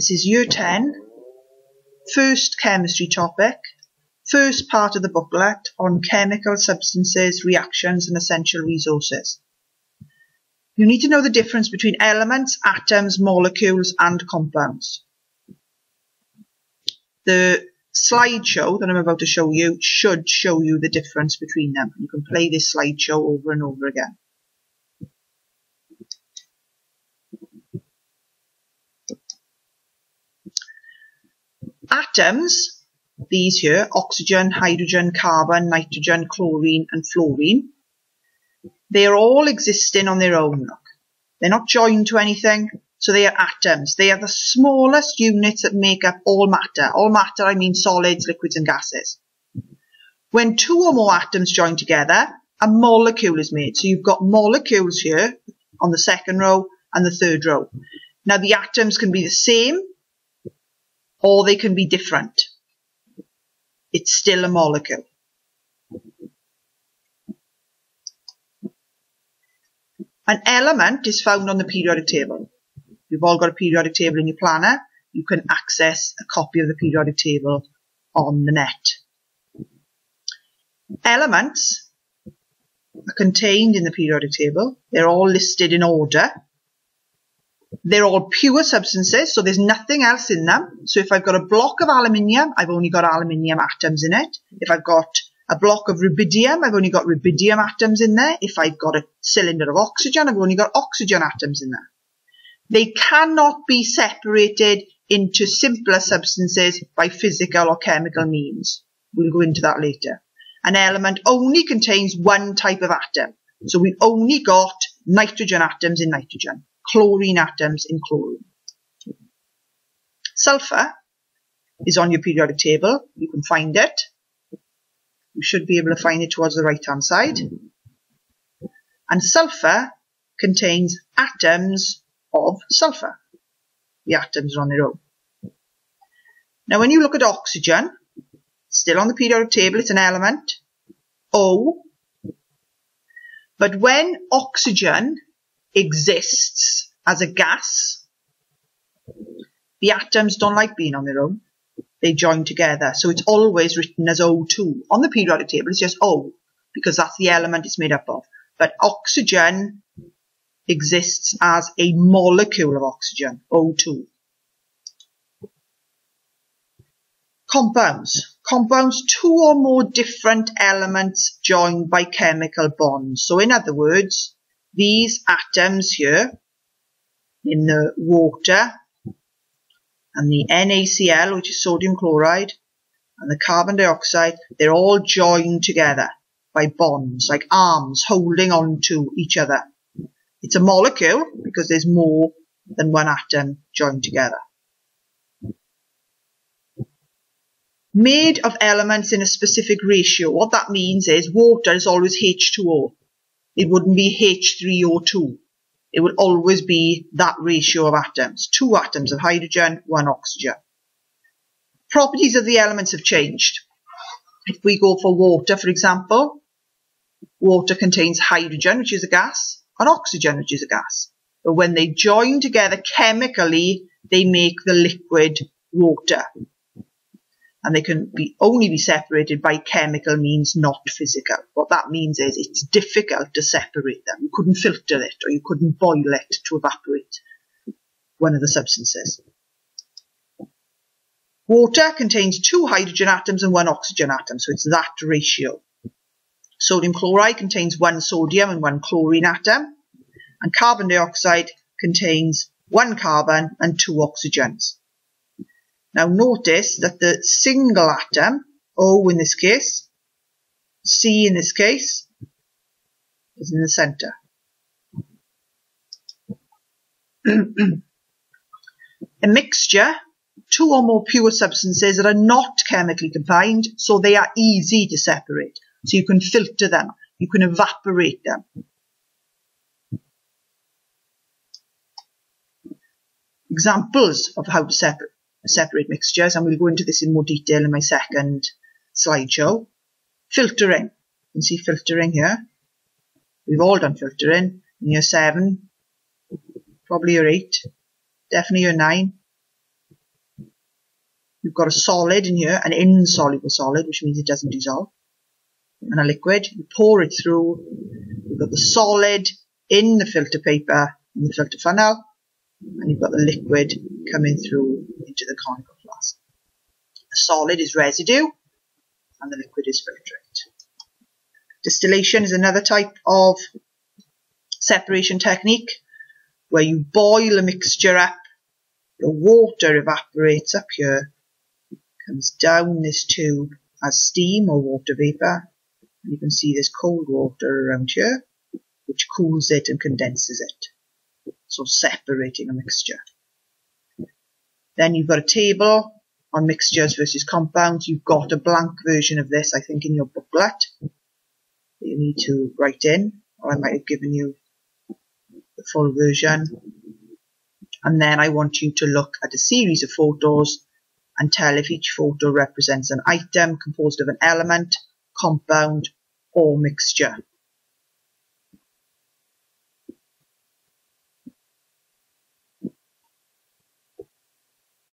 This is Year 10, first chemistry topic, first part of the booklet on chemical substances, reactions and essential resources. You need to know the difference between elements, atoms, molecules and compounds. The slideshow that I'm about to show you should show you the difference between them. You can play this slideshow over and over again. Atoms, these here, oxygen, hydrogen, carbon, nitrogen, chlorine and fluorine, they're all existing on their own. Look. They're not joined to anything, so they are atoms. They are the smallest units that make up all matter. All matter, I mean solids, liquids and gases. When two or more atoms join together, a molecule is made. So you've got molecules here on the second row and the third row. Now the atoms can be the same or they can be different. It's still a molecule. An element is found on the periodic table. You've all got a periodic table in your planner. You can access a copy of the periodic table on the net. Elements are contained in the periodic table. They're all listed in order they're all pure substances, so there's nothing else in them. So if I've got a block of aluminium, I've only got aluminium atoms in it. If I've got a block of rubidium, I've only got rubidium atoms in there. If I've got a cylinder of oxygen, I've only got oxygen atoms in there. They cannot be separated into simpler substances by physical or chemical means. We'll go into that later. An element only contains one type of atom. So we've only got nitrogen atoms in nitrogen chlorine atoms in chlorine. Sulfur is on your periodic table. You can find it. You should be able to find it towards the right hand side. And sulfur contains atoms of sulfur. The atoms are on their own. Now when you look at oxygen, still on the periodic table, it's an element, O. But when oxygen exists as a gas, the atoms don't like being on their own. They join together. So it's always written as O2. On the periodic table, it's just O, because that's the element it's made up of. But oxygen exists as a molecule of oxygen, O2. Compounds. Compounds, two or more different elements joined by chemical bonds. So in other words, these atoms here in the water and the NaCl, which is sodium chloride, and the carbon dioxide, they're all joined together by bonds, like arms holding on to each other. It's a molecule because there's more than one atom joined together. Made of elements in a specific ratio. What that means is water is always H2O it wouldn't be H3O2. It would always be that ratio of atoms. Two atoms of hydrogen, one oxygen. Properties of the elements have changed. If we go for water, for example, water contains hydrogen, which is a gas, and oxygen, which is a gas. But when they join together chemically, they make the liquid water and they can be only be separated by chemical means, not physical. What that means is it's difficult to separate them. You couldn't filter it or you couldn't boil it to evaporate one of the substances. Water contains two hydrogen atoms and one oxygen atom, so it's that ratio. Sodium chloride contains one sodium and one chlorine atom, and carbon dioxide contains one carbon and two oxygens. Now notice that the single atom, O in this case, C in this case, is in the center. a mixture, two or more pure substances that are not chemically combined, so they are easy to separate. So you can filter them, you can evaporate them. Examples of how to separate separate mixtures, and we'll go into this in more detail in my second slideshow. Filtering. You can see filtering here. We've all done filtering in year 7, probably year 8, definitely year 9. You've got a solid in here, an insoluble solid, which means it doesn't dissolve. And a liquid. You pour it through. You've got the solid in the filter paper, in the filter funnel, and you've got the liquid coming through into the conical flask. The solid is residue, and the liquid is filtrate. Distillation is another type of separation technique where you boil a mixture up, the water evaporates up here, comes down this tube as steam or water vapour. You can see there's cold water around here, which cools it and condenses it. So separating a mixture. Then you've got a table on mixtures versus compounds. You've got a blank version of this, I think, in your booklet that you need to write in, or I might have given you the full version. And then I want you to look at a series of photos and tell if each photo represents an item composed of an element, compound, or mixture.